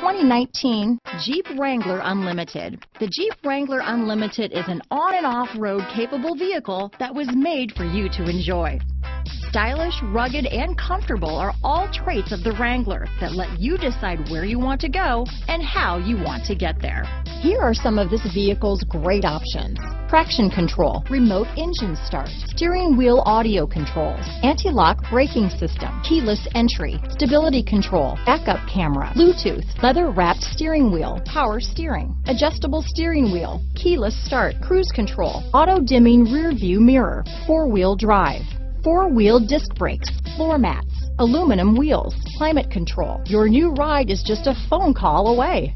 2019 Jeep Wrangler Unlimited. The Jeep Wrangler Unlimited is an on and off-road capable vehicle that was made for you to enjoy. Stylish, rugged, and comfortable are all traits of the Wrangler that let you decide where you want to go and how you want to get there. Here are some of this vehicle's great options. Traction control, remote engine start, steering wheel audio controls, anti-lock braking system, keyless entry, stability control, backup camera, Bluetooth, leather wrapped steering wheel, power steering, adjustable steering wheel, keyless start, cruise control, auto dimming rear view mirror, four wheel drive, four-wheel disc brakes, floor mats, aluminum wheels, climate control. Your new ride is just a phone call away.